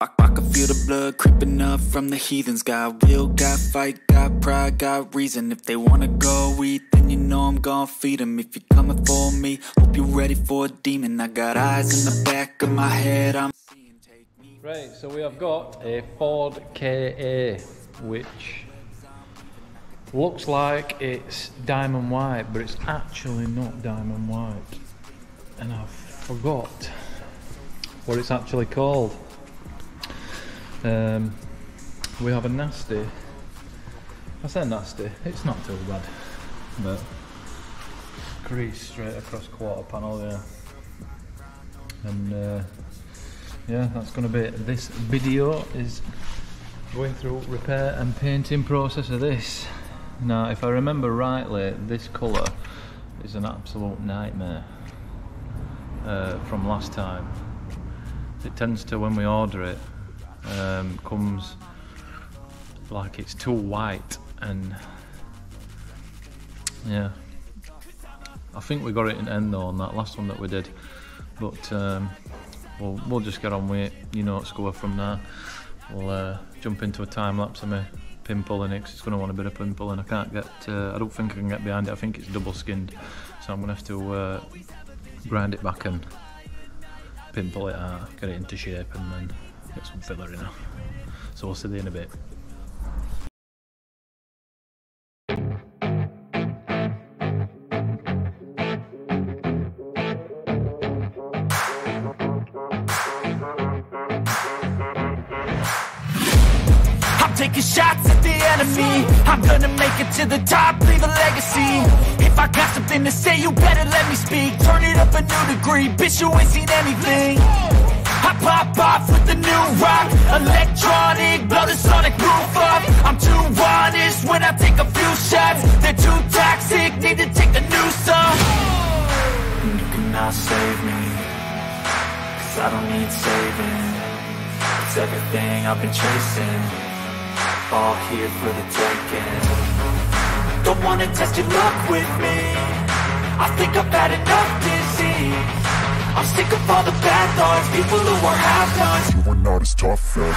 I, I can feel the blood creeping up from the heathens. Got will, got fight, got pride, got reason. If they wanna go eat, then you know I'm gonna feed them. If you're coming for me, hope you're ready for a demon. I got eyes in the back of my head. I'm. Right, so we have got a Ford KA, which looks like it's diamond white, but it's actually not diamond white. And I forgot what it's actually called. Um, we have a nasty. I say nasty. It's not too bad, but crease straight across quarter panel there. And uh, yeah, that's going to be it. this video. Is going through repair and painting process of this. Now, if I remember rightly, this colour is an absolute nightmare uh, from last time. It tends to, when we order it, um, comes like it's too white and yeah. I think we got it in end though on that last one that we did but um, we'll, we'll just get on with it. You know let's go from there we'll uh, jump into a time lapse of me pin pulling it it's going to want a bit of pin pulling I can't get uh, I don't think I can get behind it. I think it's double skinned. So I'm going to have to uh, grind it back and pin pull it out get it into shape and then get some filler in it. So we'll see you in a bit. Taking shots at the enemy. I'm gonna make it to the top, leave a legacy. If I got something to say, you better let me speak. Turn it up a new degree, bitch you ain't seen anything new rock Electronic, blow the sonic roof up I'm too honest when I take a few shots They're too toxic, need to take a new song You cannot save me. Cause I don't need saving. It's everything I've been chasing. All here for the taking. Don't wanna test your luck with me I think I've had enough disease I'm sick of all the bad thoughts. People who are half-nots You are not as tough as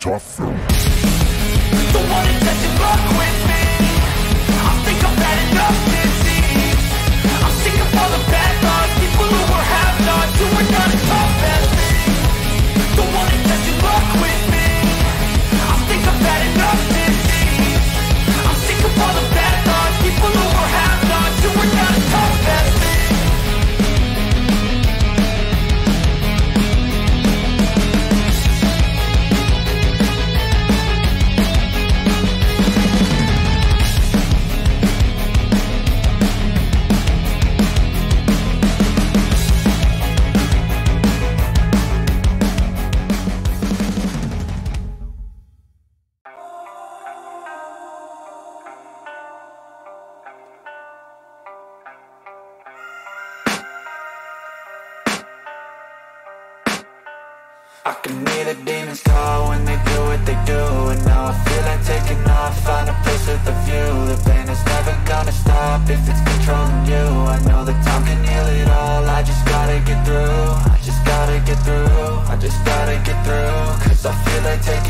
tough as Cause I feel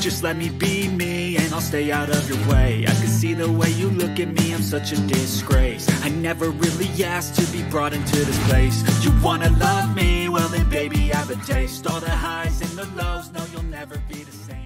just let me be me and I'll stay out of your way. I can see the way you look at me, I'm such a disgrace. I never really asked to be brought into this place. You wanna love me? Well then baby I have a taste. All the highs and the lows, no you'll never be the same.